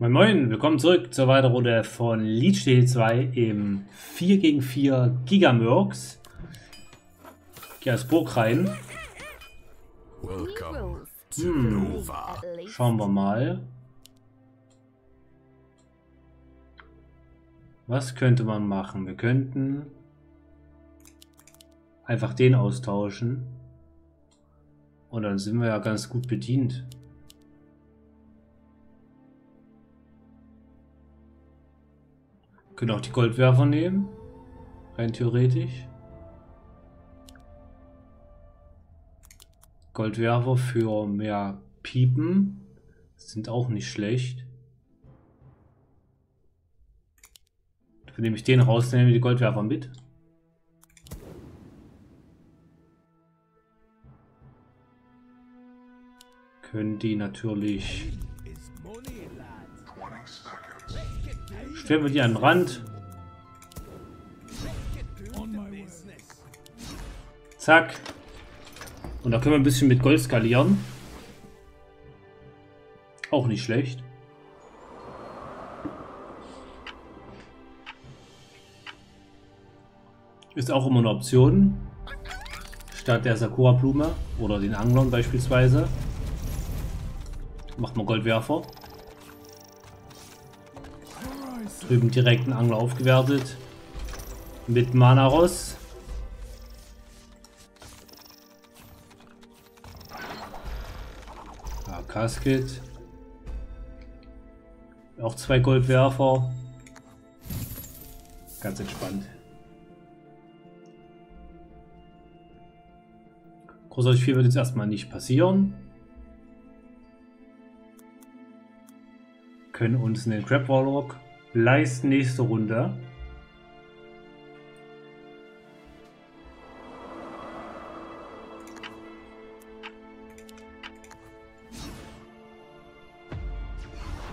Moin Moin, willkommen zurück zur weiteren Runde von Leech DL2 im 4 gegen 4 Gigamurks. Geh als Burg rein. Hm. Schauen wir mal. Was könnte man machen? Wir könnten einfach den austauschen. Und dann sind wir ja ganz gut bedient. Können auch die Goldwerfer nehmen. Rein theoretisch. Goldwerfer für mehr Piepen sind auch nicht schlecht. Dafür nehme ich den raus, dann nehmen wir die Goldwerfer mit. Können die natürlich... Stellen wir die an den Rand. Zack. Und da können wir ein bisschen mit Gold skalieren. Auch nicht schlecht. Ist auch immer eine Option. Statt der Sakura-Blume oder den Anglern beispielsweise. Macht man Goldwerfer. Drüben direkt einen Angler aufgewertet. Mit Manaros. Ja, Casket. Auch zwei Goldwerfer. Ganz entspannt. Großartig viel wird jetzt erstmal nicht passieren. Können uns einen Crab Warlock leisten nächste Runde.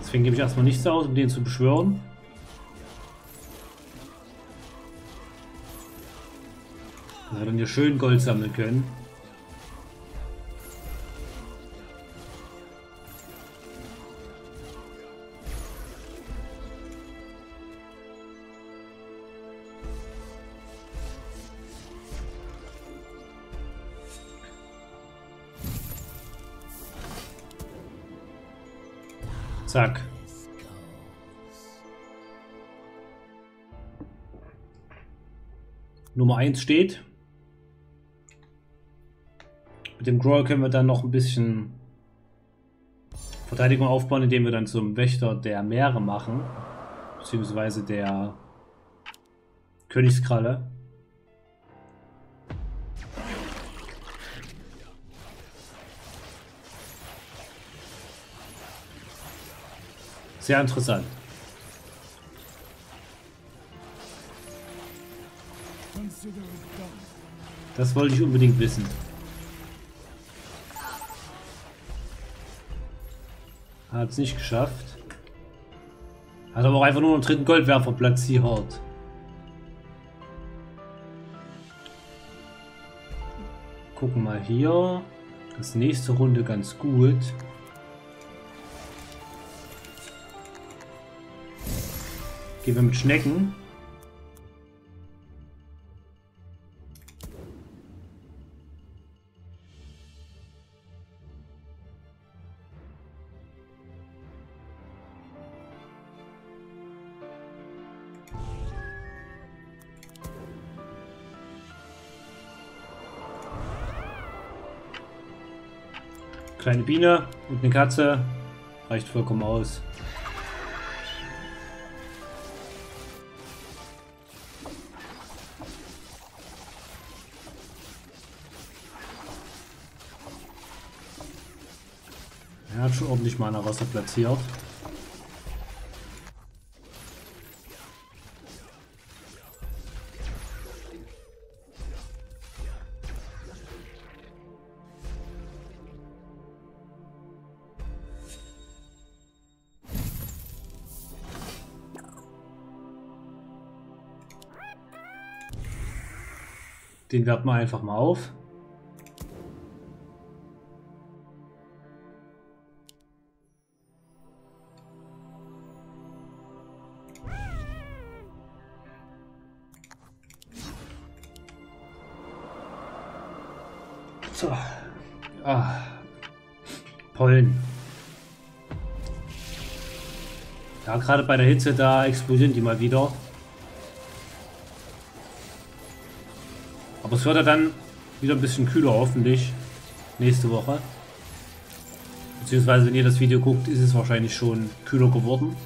Deswegen gebe ich erstmal nichts aus, um den zu beschwören. Dass wir dann hier schön Gold sammeln können. Nummer 1 steht. Mit dem Grower können wir dann noch ein bisschen Verteidigung aufbauen, indem wir dann zum Wächter der Meere machen. Beziehungsweise der Königskralle. Sehr interessant. Das wollte ich unbedingt wissen. Hat es nicht geschafft. Hat aber auch einfach nur einen dritten Goldwerfer platziert. Gucken mal hier. Das nächste Runde ganz gut. Gehen wir mit Schnecken. Kleine Biene und eine Katze reicht vollkommen aus. Er hat schon ordentlich Mana Wasser platziert. Den werten wir einfach mal auf. So. Ah. Pollen. Ja, gerade bei der Hitze, da explodieren die mal wieder. Es wird ja dann wieder ein bisschen kühler, hoffentlich. Nächste Woche. Beziehungsweise, wenn ihr das Video guckt, ist es wahrscheinlich schon kühler geworden.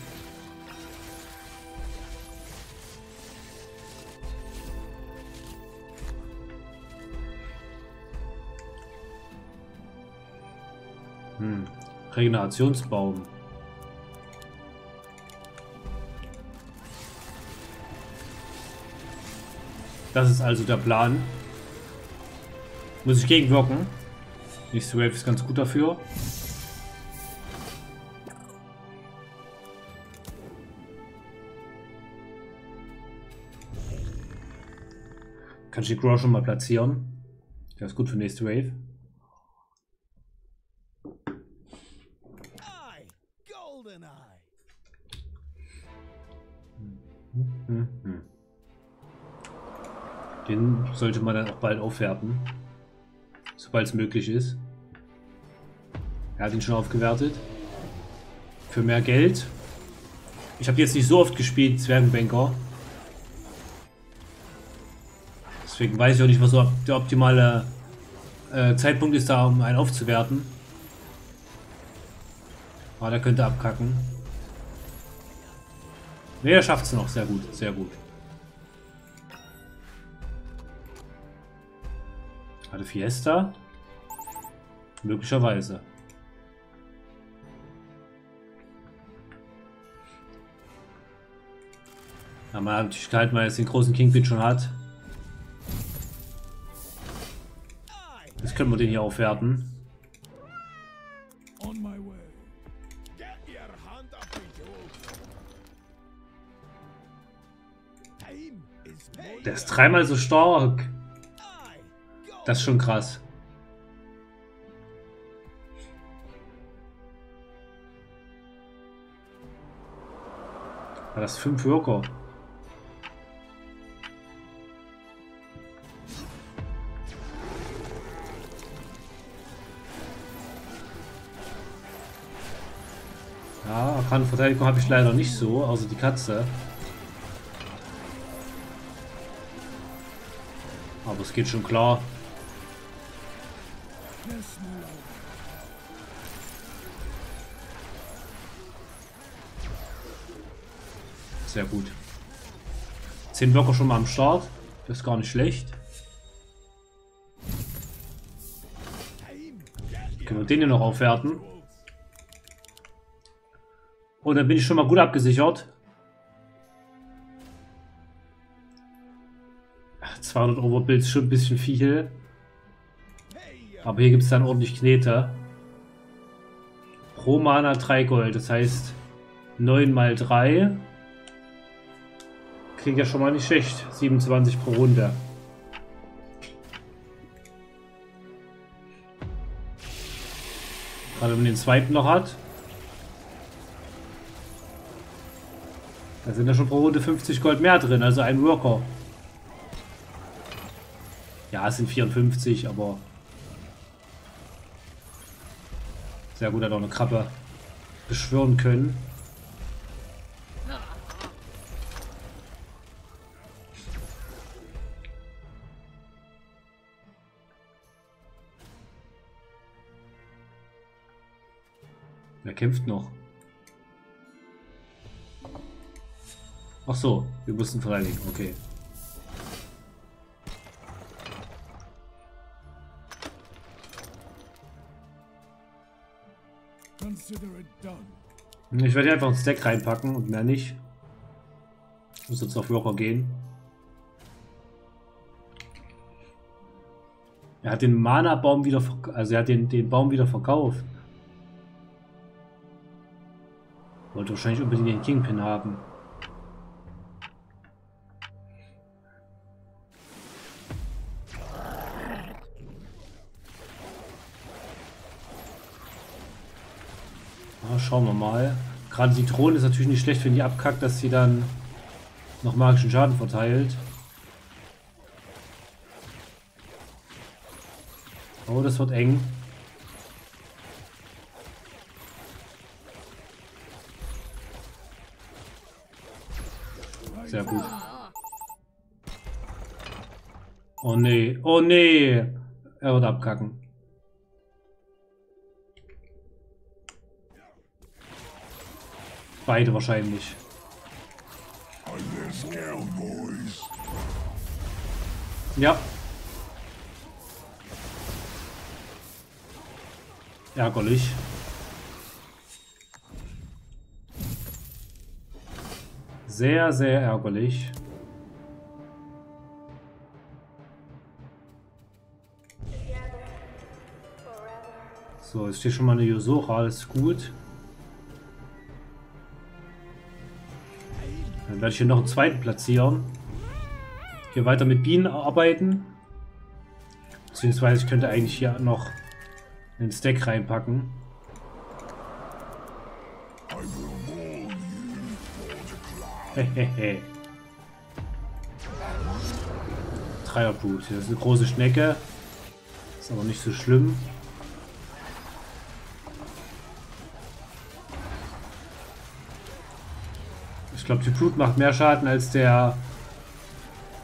Hm. Regenerationsbaum. Das ist also der Plan. Muss ich gegenwirken. Nächste Wave ist ganz gut dafür. Kann ich die Grow schon mal platzieren. Der ist gut für nächste Wave. Hm, hm. Den sollte man dann auch bald aufwerten. Sobald es möglich ist. Er hat ihn schon aufgewertet. Für mehr Geld. Ich habe jetzt nicht so oft gespielt, Zwergenbanker. Deswegen weiß ich auch nicht, was der optimale äh, Zeitpunkt ist, da um einen aufzuwerten. Aber der könnte abkacken. Ne, er schafft es noch. Sehr gut, sehr gut. Hatte Fiesta? Möglicherweise. Ja, man hat natürlich gehalten, weil er jetzt den großen Kingpin schon hat. Jetzt können wir den hier aufwerten. Der ist dreimal so stark. Das ist schon krass. War das fünf Worker? Ja, Verteidigung habe ich leider nicht so, außer die Katze. Aber es geht schon klar. Sehr gut. Zehn Blocker schon mal am Start. Das ist gar nicht schlecht. Können wir den hier noch aufwerten. Und dann bin ich schon mal gut abgesichert. 200 Overbills schon ein bisschen viel. Aber hier gibt es dann ordentlich Knete. Pro Mana 3 Gold, das heißt 9 mal 3. Klingt ja schon mal nicht schlecht. 27 pro Runde. Gerade wenn man den zweiten noch hat. Da sind ja schon pro Runde 50 Gold mehr drin, also ein Worker. Ja, es sind 54, aber sehr gut, hat auch eine Krabbe beschwören können. Wer kämpft noch? Ach so, wir mussten verteidigen, okay. Ich werde hier einfach ein Stack reinpacken und mehr nicht. Ich muss jetzt auf Rocker gehen. Er hat den Mana-Baum wieder, also er hat den, den Baum wieder verkauft. Wollte wahrscheinlich unbedingt den Kingpin haben. schauen wir mal. Gerade die Drohne ist natürlich nicht schlecht, wenn die abkackt, dass sie dann noch magischen Schaden verteilt. Oh, das wird eng. Sehr gut. Oh nee, oh nee. Er wird abkacken. Beide wahrscheinlich. Ja. Ärgerlich. Sehr, sehr ärgerlich. So, jetzt steht schon mal eine Yusora, alles gut. Dann werde ich hier noch einen zweiten platzieren. Hier weiter mit Bienen arbeiten. Beziehungsweise ich könnte eigentlich hier noch einen Stack reinpacken. Hehehe. Dreierblut. Das ist eine große Schnecke. Ist aber nicht so schlimm. Ich glaube, die Blut macht mehr Schaden als der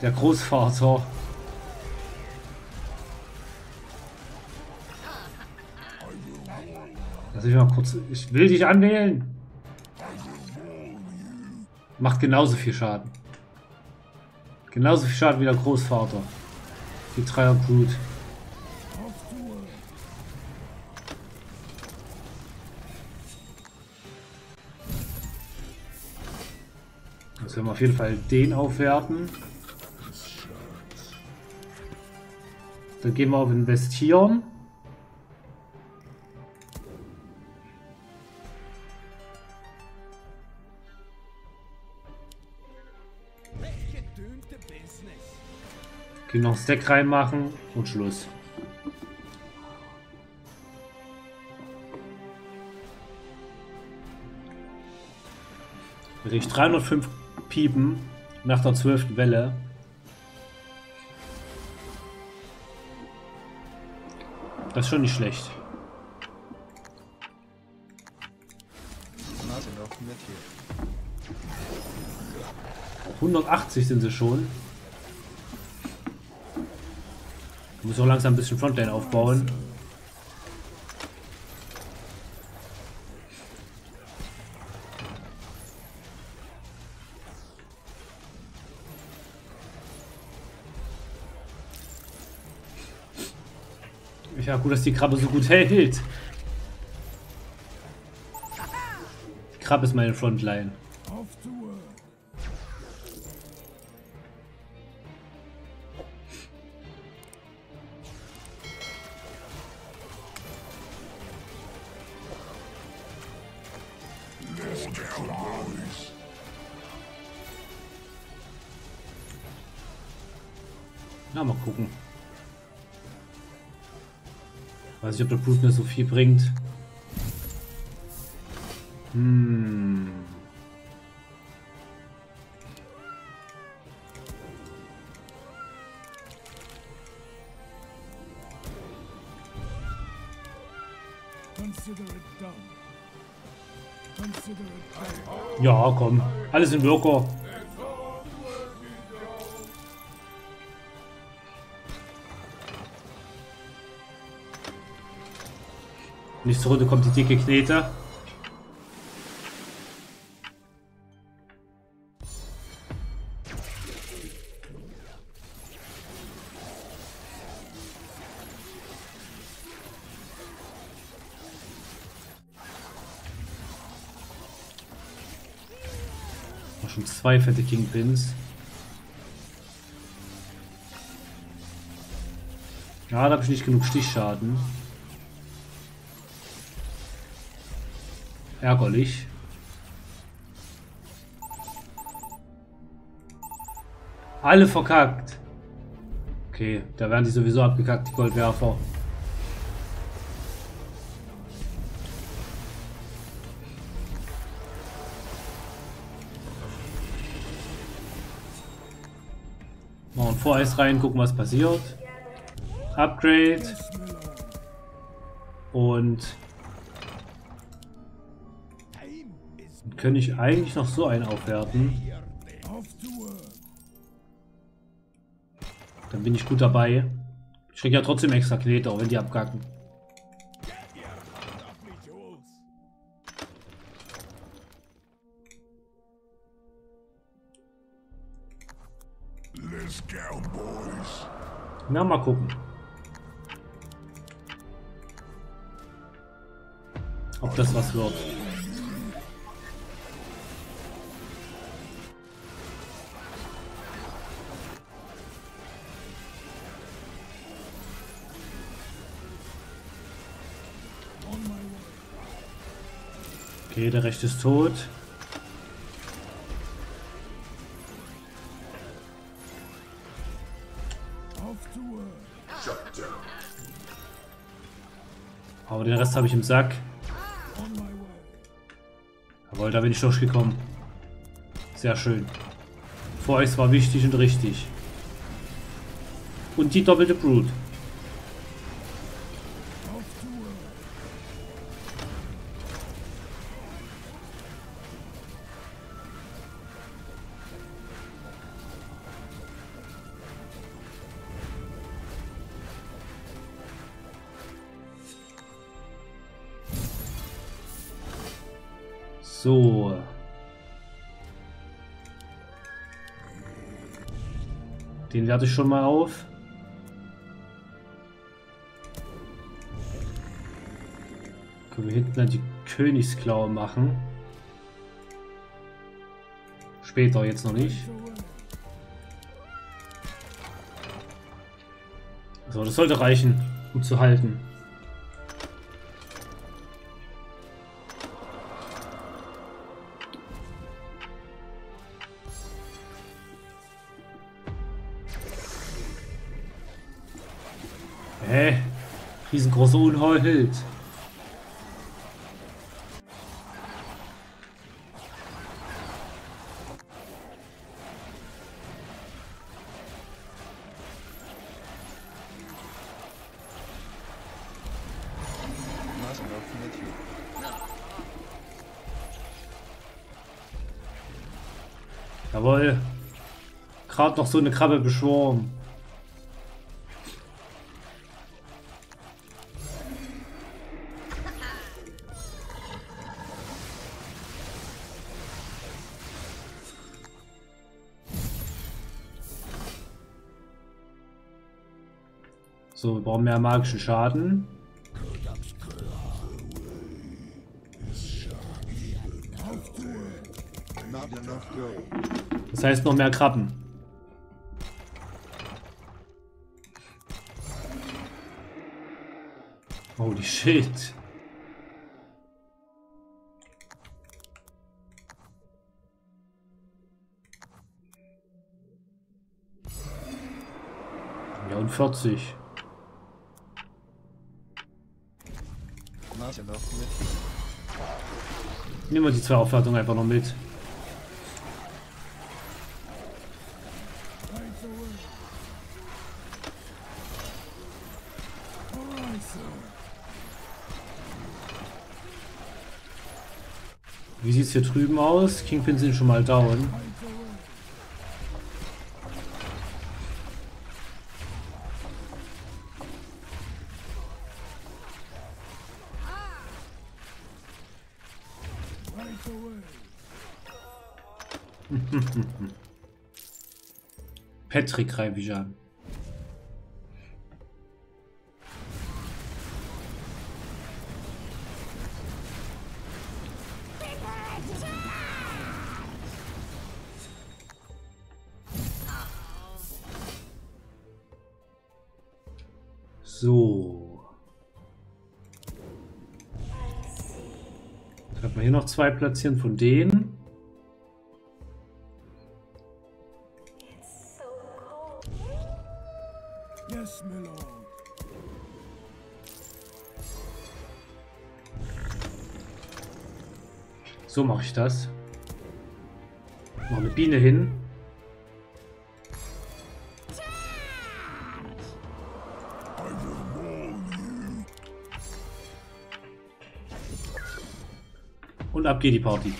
der Großvater. Lass ich mal kurz. Ich will dich anwählen. Macht genauso viel Schaden. Genauso viel Schaden wie der Großvater. Die Dreier Blut. Jetzt werden wir auf jeden Fall den aufwerten. Dann gehen wir auf Investieren. Gehen noch Stack reinmachen und Schluss. Ich 305 Piepen nach der 12. Welle. Das ist schon nicht schlecht. Na, sind auch mit hier. 180 sind sie schon. Ich muss auch langsam ein bisschen Frontline aufbauen. Ja, gut, dass die Krabbe so gut hält. Die Krabbe ist meine Frontline. Weiß nicht, ob der Blut mir so viel bringt. Hm. Ja, komm. Alles in Wirker. Nächste Runde kommt die dicke Knete. schon zwei fette Kingpins. Ja, da habe ich nicht genug Stichschaden. Ärgerlich. Alle verkackt. Okay, da werden die sowieso abgekackt, die Goldwerfer. Machen Voreis rein, gucken was passiert. Upgrade. Und könnte ich eigentlich noch so einen aufwerten. Dann bin ich gut dabei. Ich kriege ja trotzdem extra Knete, auch wenn die abgacken. Na, mal gucken. Ob das was wird. Okay, der rechte ist tot. Aber den Rest habe ich im Sack. Jawohl, da bin ich durchgekommen. Sehr schön. Vor euch war wichtig und richtig. Und die doppelte Brute. Den werte ich schon mal auf. Können wir hinten dann die Königsklaue machen. Später, jetzt noch nicht. So, das sollte reichen, um zu halten. Riesengroße Unhold. Jawohl. Gerade noch so eine Krabbe beschworen. So, wir brauchen mehr magischen Schaden. Das heißt noch mehr Krabben. Holy shit. Ja, und 40. Nehmen wir die zwei Aufwertungen einfach noch mit. Wie sieht es hier drüben aus? Kingpin sind schon mal down. Patrick greife ich an. So. Jetzt hat man hier noch zwei platzieren von denen. So mache ich das. Noch eine Biene hin. Und ab geht die Party.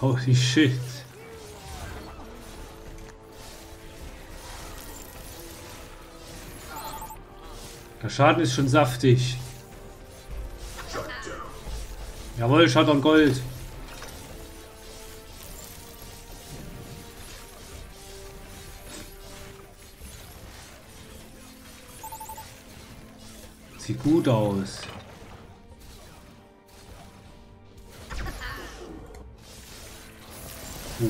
Holy shit. Der Schaden ist schon saftig. Jawohl, und Gold. Sieht gut aus. Uh.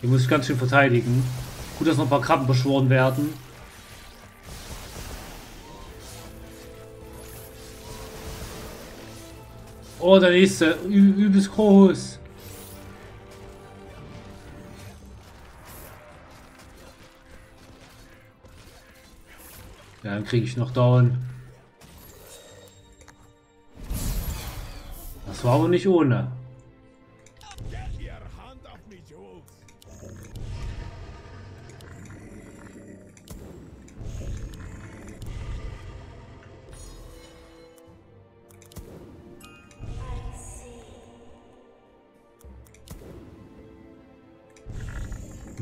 Hier muss ich ganz schön verteidigen. Gut, dass noch ein paar Krabben beschworen werden. Oh, der nächste. Übelst groß. Dann kriege ich noch down. Das war aber nicht ohne.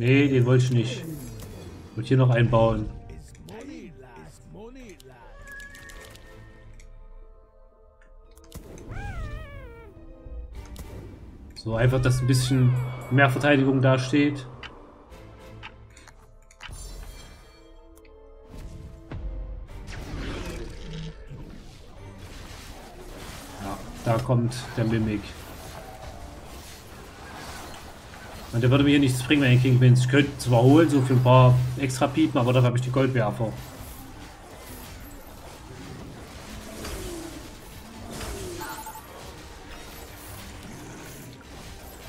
Nee, den wollte ich nicht. Ich wollte hier noch einbauen. So einfach, dass ein bisschen mehr Verteidigung dasteht. Ja, da kommt der Mimik. Und der würde mir hier nichts bringen, wenn ich King bin. Ich könnte zwar holen, so für ein paar extra Piepen, aber dafür habe ich die Goldwerfer.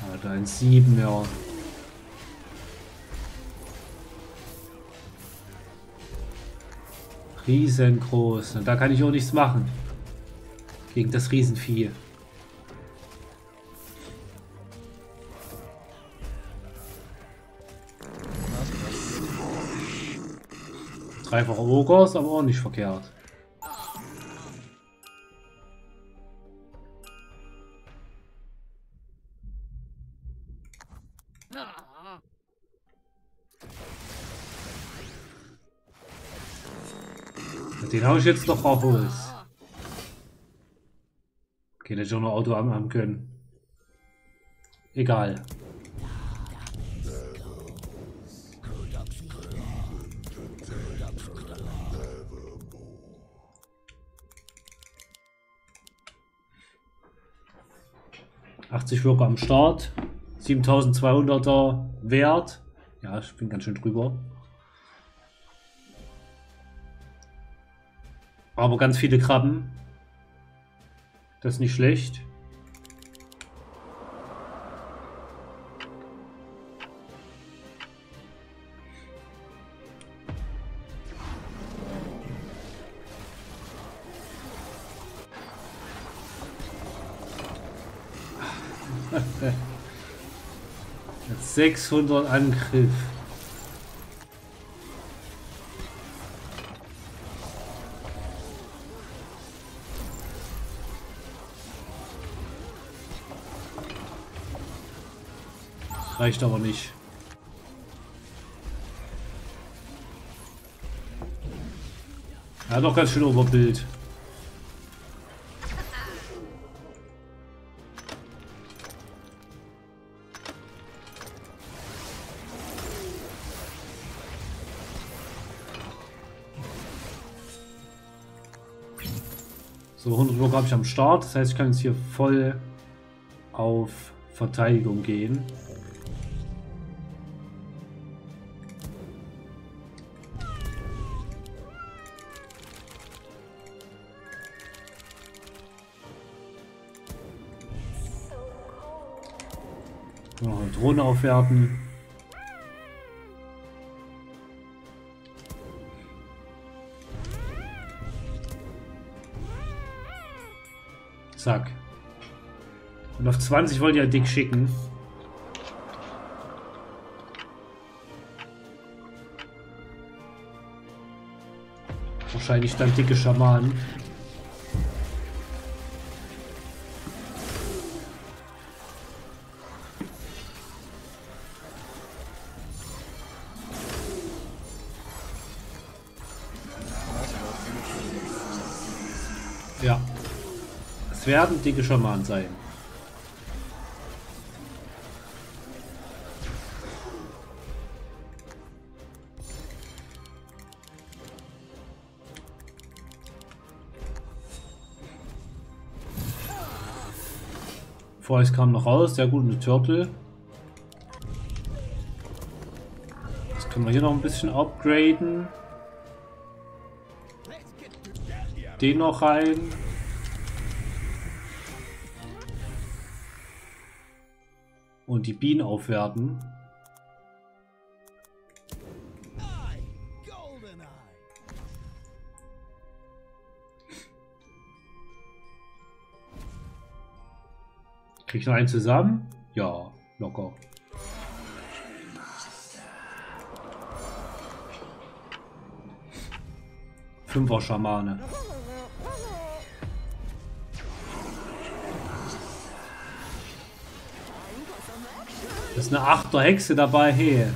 Ah, da ein 7, ja. Riesengroß. Und da kann ich auch nichts machen. Gegen das Riesenvieh. Dreifacher Ogre ist aber auch nicht verkehrt. Den habe ich jetzt doch raus. Okay, der schon noch Auto haben können. Egal. 80 Worker am Start. 7200er Wert. Ja, ich bin ganz schön drüber. Aber ganz viele Krabben. Das ist nicht schlecht. 600 Angriff. Reicht aber nicht. Ja, doch ganz schön Oberbild. Habe ich am Start. Das heißt, ich kann jetzt hier voll auf Verteidigung gehen. Noch eine Drohne aufwerten. Zack. Und auf 20 wollte ihr dick schicken. Wahrscheinlich dann dicke Schamanen. Werden dicke Schamanen sein. Vorher kam noch raus, sehr gut, eine Turtle. Das können wir hier noch ein bisschen upgraden. Den noch rein. Und die Bienen aufwerten. Krieg ich noch einen zusammen? Ja, locker. Fünfer Schamane. Ist eine Achter Hexe dabei, hey.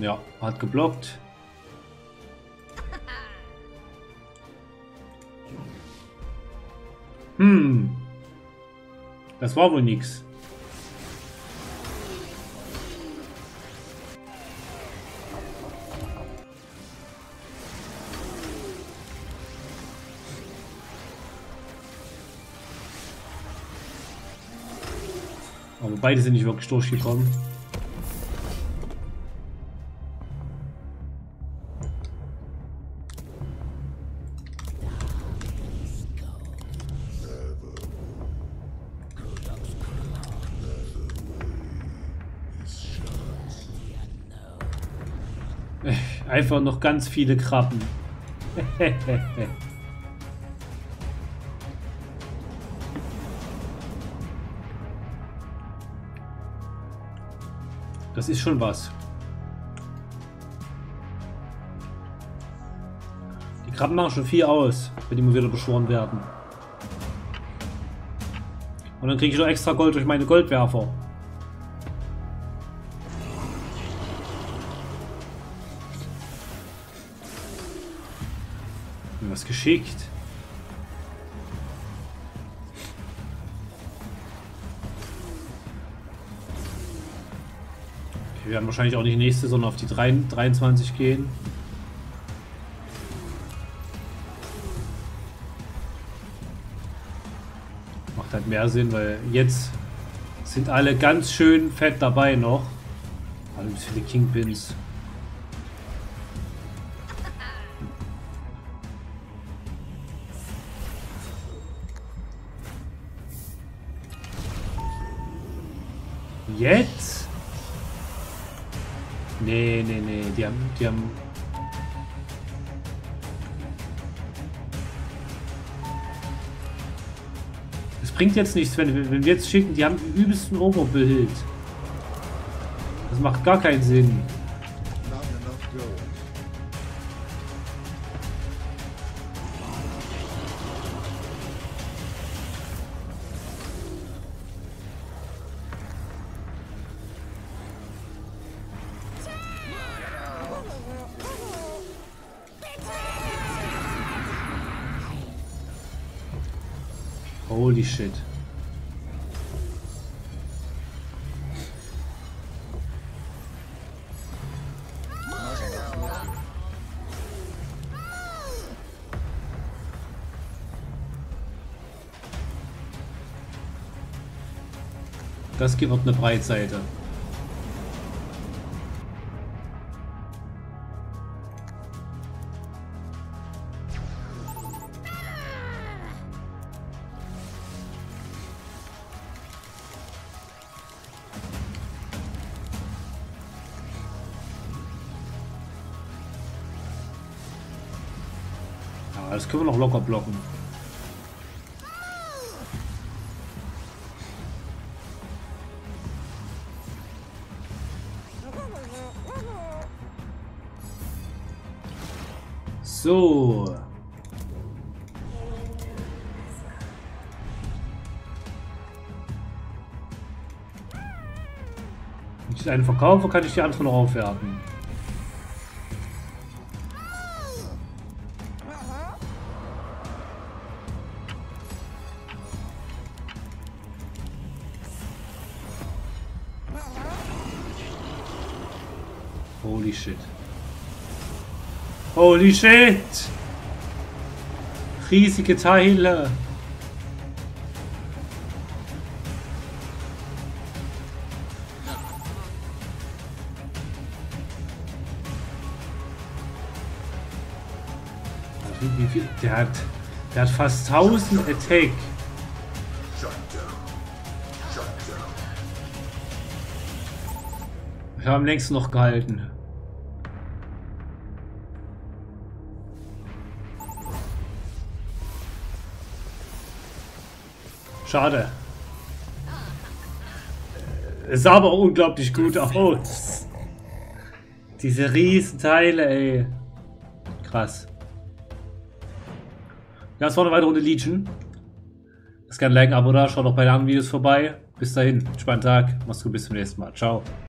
Ja, hat geblockt. Hm. Das war wohl nix. Aber beide sind nicht wirklich durchgekommen. Einfach noch ganz viele Krabben. das ist schon was. Die Krabben machen schon viel aus, wenn die mal wieder beschworen werden. Und dann kriege ich noch extra Gold durch meine Goldwerfer. Geschickt. Wir werden wahrscheinlich auch nicht nächste, sondern auf die 23 gehen. Macht halt mehr Sinn, weil jetzt sind alle ganz schön fett dabei noch. Alle viele Kingpins. Nee, nee, nee. Die haben, die haben... Es bringt jetzt nichts, wenn, wenn wir jetzt schicken, die haben übelsten Overbuild. Das macht gar keinen Sinn. Holy shit. Das gibt eine Breitseite. Das können wir noch locker blocken. So. Wenn ich einen verkaufe, kann ich die andere noch aufwerten. Holy shit. Holy shit! Riesige Teile. Der hat, der hat fast 1000 Attack. Wir haben längst noch gehalten. Schade. Es sah aber unglaublich gut aus. Diese riesen Teile, ey. Krass. Ja, es war eine weitere Runde Legion. Das kann liken, Abo da, schaut auch bei den anderen Videos vorbei. Bis dahin, entspannten Tag, mach's gut, bis zum nächsten Mal. Ciao.